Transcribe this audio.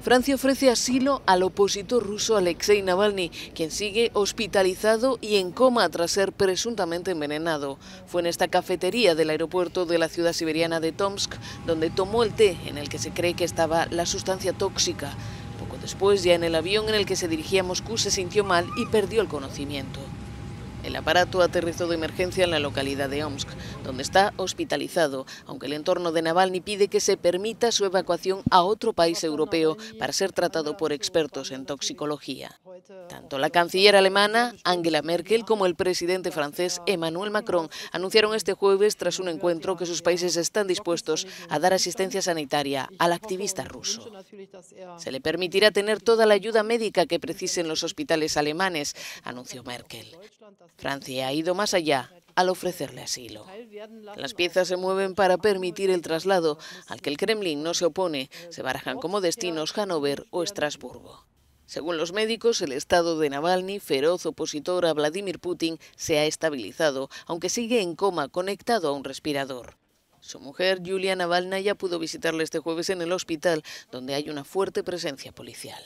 Francia ofrece asilo al opositor ruso Alexei Navalny, quien sigue hospitalizado y en coma tras ser presuntamente envenenado. Fue en esta cafetería del aeropuerto de la ciudad siberiana de Tomsk donde tomó el té en el que se cree que estaba la sustancia tóxica. Poco después, ya en el avión en el que se dirigía a Moscú, se sintió mal y perdió el conocimiento. El aparato aterrizó de emergencia en la localidad de Omsk, donde está hospitalizado, aunque el entorno de Navalny pide que se permita su evacuación a otro país europeo para ser tratado por expertos en toxicología. Tanto la canciller alemana, Angela Merkel, como el presidente francés, Emmanuel Macron, anunciaron este jueves, tras un encuentro, que sus países están dispuestos a dar asistencia sanitaria al activista ruso. Se le permitirá tener toda la ayuda médica que precisen los hospitales alemanes, anunció Merkel. Francia ha ido más allá al ofrecerle asilo. Las piezas se mueven para permitir el traslado, al que el Kremlin no se opone. Se barajan como destinos Hannover o Estrasburgo. Según los médicos, el estado de Navalny, feroz opositor a Vladimir Putin, se ha estabilizado, aunque sigue en coma conectado a un respirador. Su mujer, Julia Navalny, ya pudo visitarle este jueves en el hospital, donde hay una fuerte presencia policial.